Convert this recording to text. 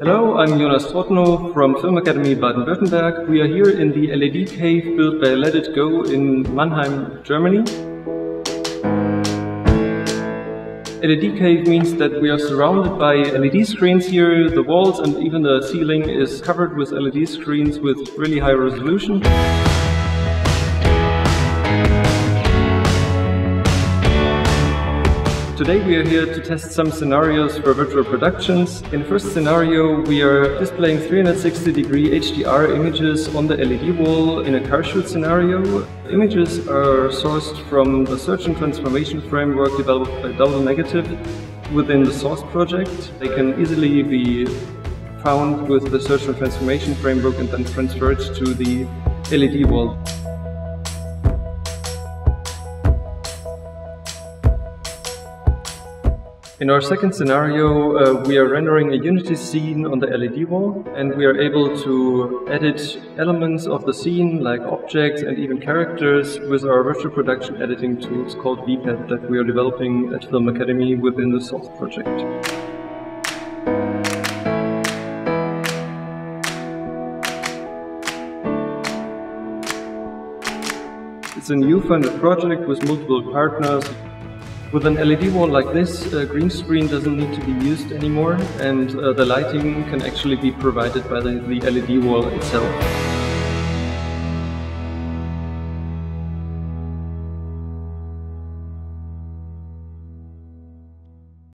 Hello, I'm Jonas Trottnow from Film Academy Baden-Württemberg. We are here in the LED cave built by LEDitgo in Mannheim, Germany. LED cave means that we are surrounded by LED screens here. The walls and even the ceiling is covered with LED screens with really high resolution. Today we are here to test some scenarios for virtual productions. In the first scenario we are displaying 360 degree HDR images on the LED wall in a car shoot scenario. Images are sourced from the search and transformation framework developed by Double Negative within the SAUCE project. They can easily be found with the search and transformation framework and then transferred to the LED wall. In our second scenario, uh, we are rendering a Unity scene on the LED wall, and we are able to edit elements of the scene, like objects and even characters, with our virtual production editing tools called VPET that we are developing at Film Academy within the SAUCE project. It's a new funded project with multiple partners. With an LED wall like this, a green screen doesn't need to be used anymore and uh, the lighting can actually be provided by the, the LED wall itself.